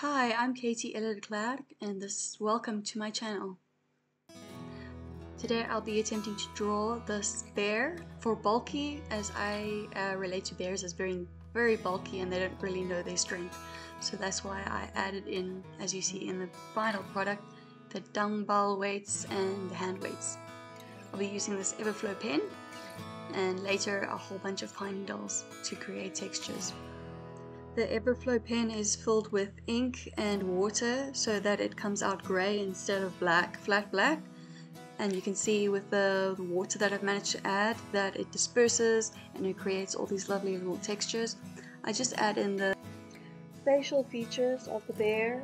Hi, I'm Katy Ellah de Klerk and this is welcome to my channel. Today I'll be attempting to draw this bear for bulky as I uh, relate to bears as being very bulky and they don't really know their strength. So that's why I added in, as you see in the final product, the dumbbell weights and the hand weights. I'll be using this Everflow pen and later a whole bunch of pine needles to create textures. The Everflow pen is filled with ink and water so that it comes out grey instead of black, flat black. And you can see with the, water that I've managed to add that it disperses and it creates all these lovely little textures. I just add in the facial features of the bear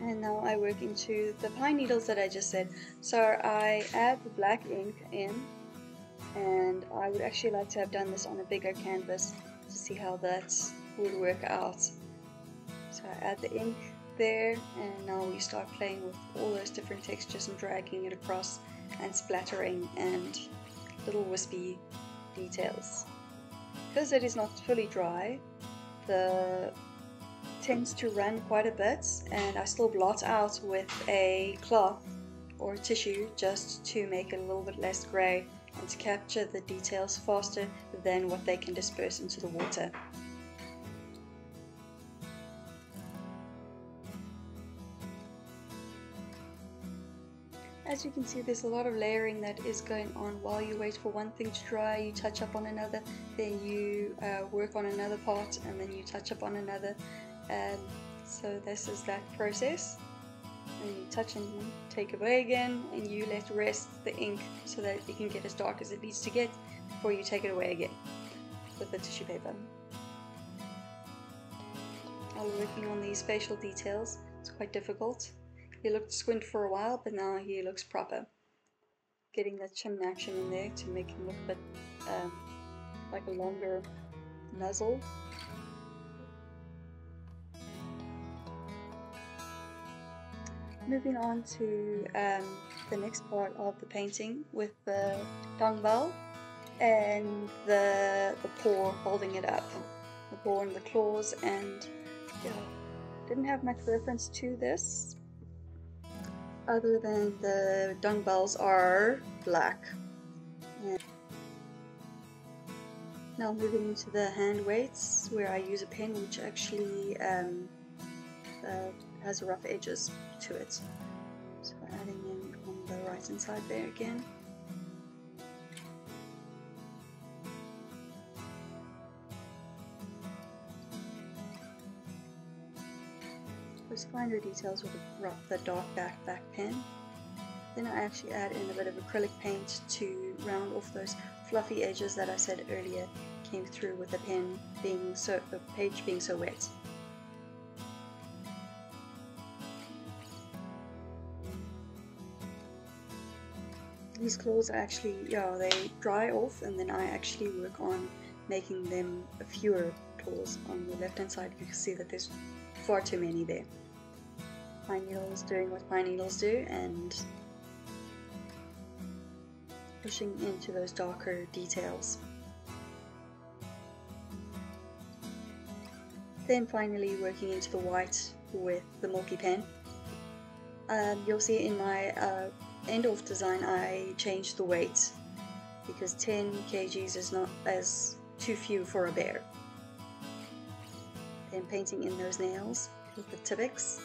and now I work into the pine needles that I just said. So I add the black ink in and I would actually like to have done this on a bigger canvas to see how that's would work out. So I add the ink there and now we start playing with all those different textures and dragging it across and splattering and little wispy details. Because it is not fully dry, the tends to run quite a bit and I still blot out with a cloth or tissue just to make it a little bit less grey and to capture the details faster than what they can disperse into the water. As you can see there's a lot of layering that is going on while you wait for one thing to dry, you touch up on another, then you uh, work on another part and then you touch up on another. Um, so this is that process. And you touch and take away again and you let rest the ink so that it can get as dark as it needs to get before you take it away again with the tissue paper. I'm working on these facial details. It's quite difficult. He looked squint for a while, but now he looks proper. Getting that chin action in there to make him look a bit um, like a longer muzzle. Moving on to um, the next part of the painting with the dumbbell and the, the paw holding it up. The paw and the claws and yeah, didn't have much reference to this other than the dumbbells are black. And now moving into the hand weights where I use a pen which actually um, uh, has rough edges to it. So adding in on the right hand side there again. Those finer details with the dark back back pen. Then I actually add in a bit of acrylic paint to round off those fluffy edges that I said earlier came through with the pen being so the page being so wet. These claws are actually, yeah, they dry off and then I actually work on making them a fewer claws on the left hand side. You can see that there's far too many there pine needles doing what pine needles do and pushing into those darker details. Then finally working into the white with the Milky pen. Um, you'll see in my uh, end of design I changed the weight because 10 kgs is not as too few for a bear. Then painting in those nails with the Tipp-Ex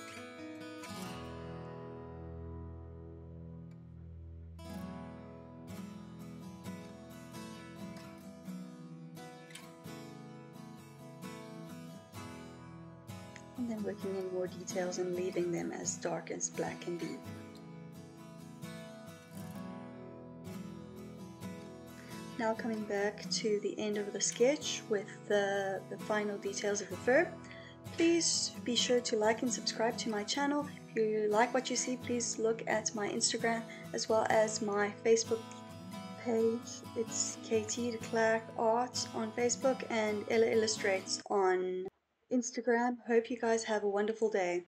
and then working in more details and leaving them as dark as black can be. Now coming back to the end of the sketch with the, the final details of the fur. Please be sure to like and subscribe to my channel. If you like what you see, please look at my Instagram as well as my Facebook page. It's Katy de Art on Facebook and Ellah Illustrates on Instagram. Hope you guys have a wonderful day.